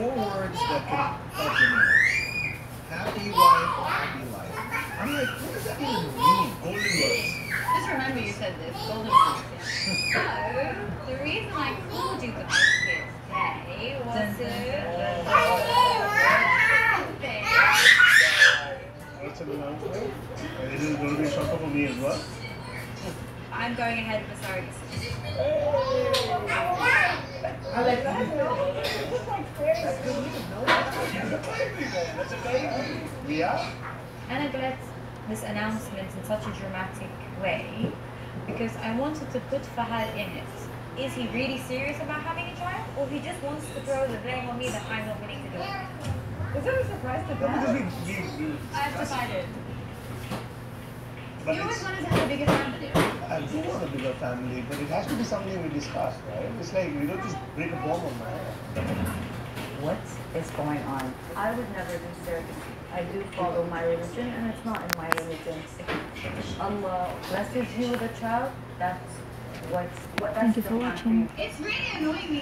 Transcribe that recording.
Four words that can help your marriage. Happy wife, happy life. I'm like, what does that even mean? Golden words. Just remember you said this. Golden Rose. So, the reason I called you the biscuit today was to... Oh, What's an announcement? This is going to be a shocker for me as well. I'm going ahead with surrogacy. I like that. It's like very That's good news, no? That's a baby, man. That's a baby. We are? And I got this announcement in such a dramatic way because I wanted to put Fahad in it. Is he really serious about having a child, or he just wants to throw the blame on me that I'm not willing to do it? Is that a surprise to No, because we, we, we I've it. decided. But You always wanted to have a bigger family. I do want a bigger family, but it has to be something we discuss, right? It's like we don't just break a bomb on my head. What is going on? I would never do surrogacy. I do follow my religion, and it's not in my religion. Um, Allah blesses you with a child, that's what's what. That's Thank you for watching. It's really annoying me.